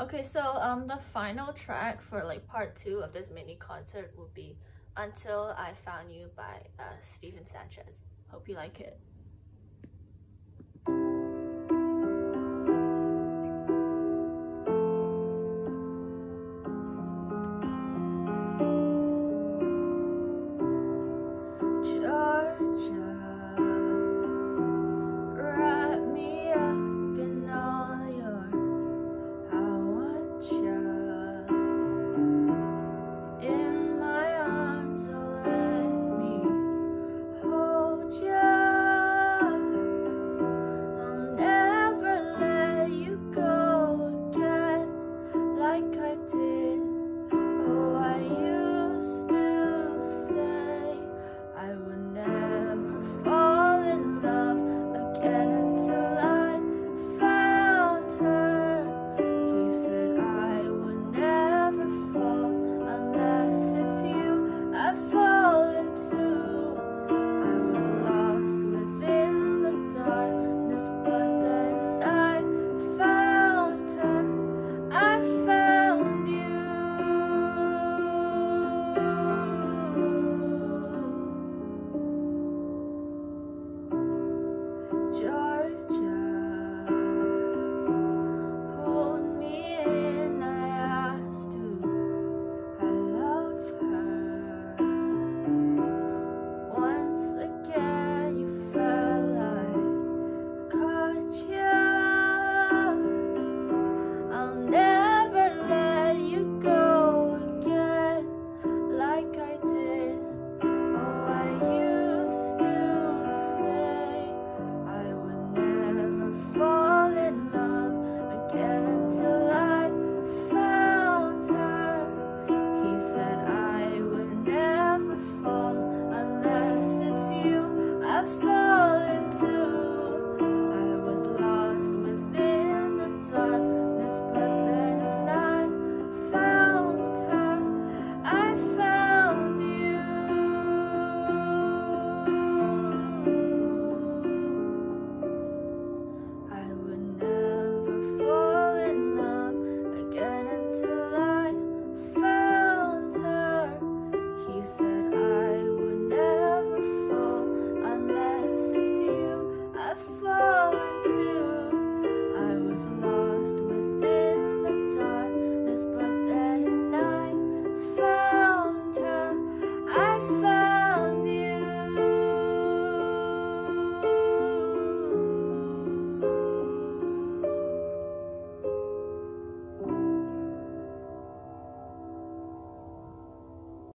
Okay, so um, the final track for like part two of this mini concert will be Until I Found You by uh, Stephen Sanchez. Hope you like it. Georgia.